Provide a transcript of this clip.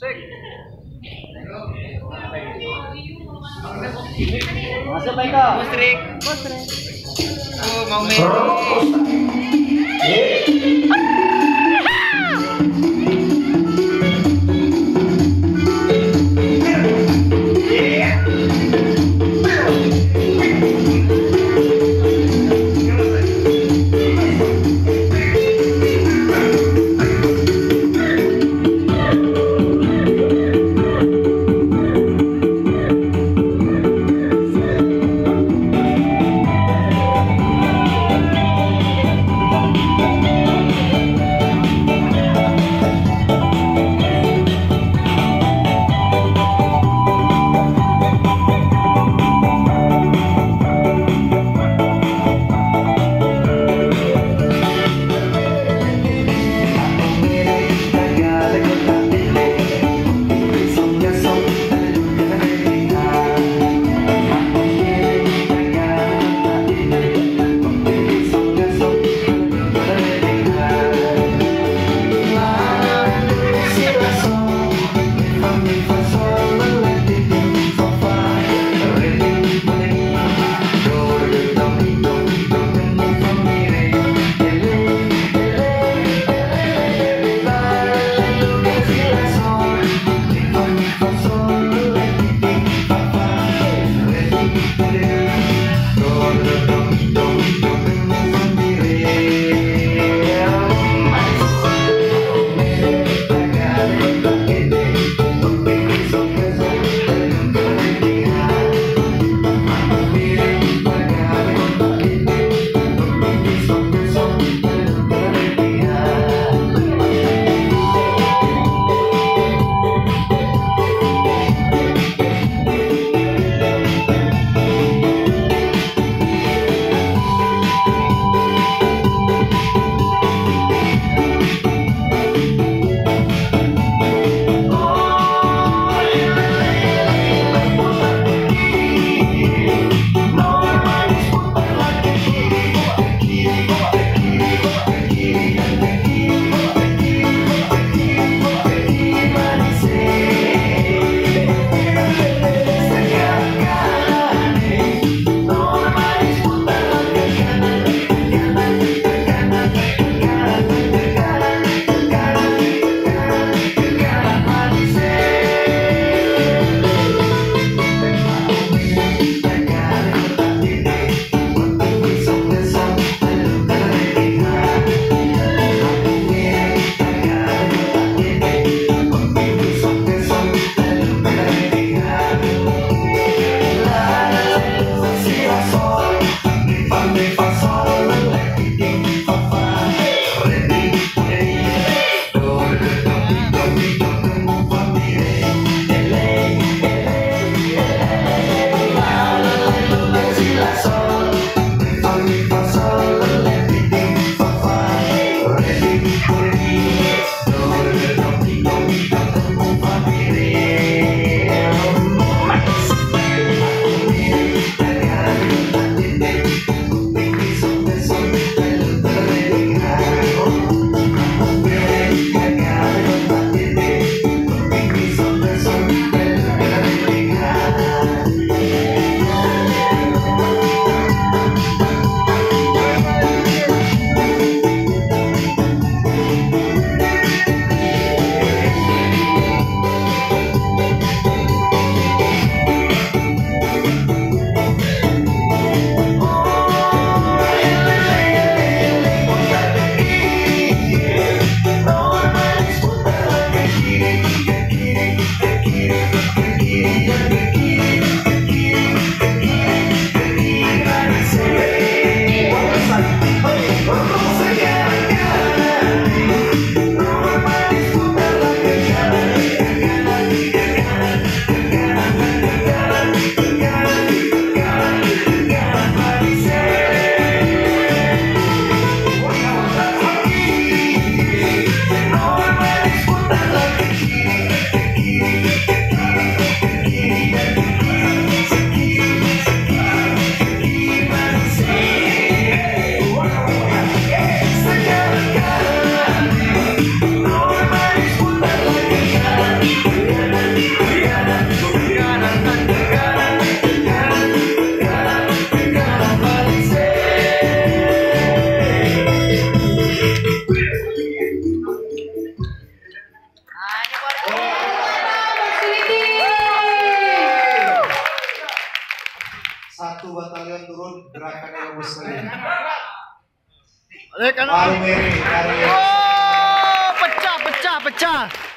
Sik. Masuk baik kok. Musrik. Musrik. Oh, mau main. Yeah. satu batalion turun gerakan yang muslim. Mari dari. Oh, pecah, pecah, pecah.